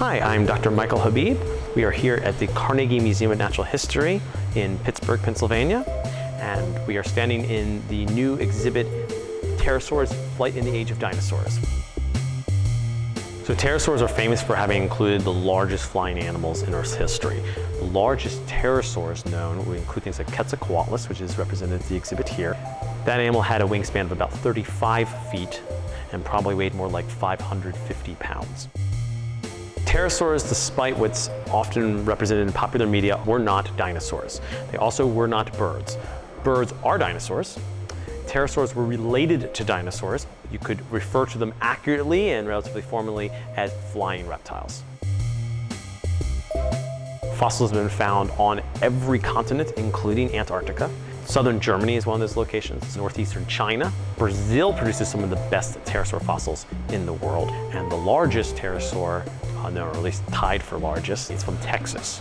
Hi, I'm Dr. Michael Habib. We are here at the Carnegie Museum of Natural History in Pittsburgh, Pennsylvania, and we are standing in the new exhibit, Pterosaurs, Flight in the Age of Dinosaurs. So pterosaurs are famous for having included the largest flying animals in Earth's history. The largest pterosaurs known would include things like Quetzalcoatlus, which is represented in the exhibit here. That animal had a wingspan of about 35 feet and probably weighed more like 550 pounds. Pterosaurs, despite what's often represented in popular media, were not dinosaurs. They also were not birds. Birds are dinosaurs, pterosaurs were related to dinosaurs. You could refer to them accurately and relatively formally as flying reptiles. Fossils have been found on every continent, including Antarctica. Southern Germany is one of those locations, northeastern China. Brazil produces some of the best pterosaur fossils in the world, and the largest pterosaur, uh, or at least tied for largest, is from Texas.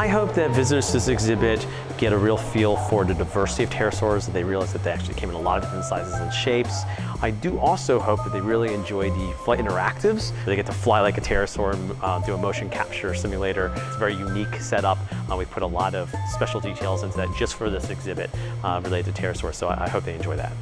I hope that visitors to this exhibit get a real feel for the diversity of pterosaurs, that they realize that they actually came in a lot of different sizes and shapes. I do also hope that they really enjoy the flight interactives. They get to fly like a pterosaur and uh, do a motion capture simulator. It's a very unique setup. Uh, we put a lot of special details into that just for this exhibit uh, related to pterosaurs, so I, I hope they enjoy that.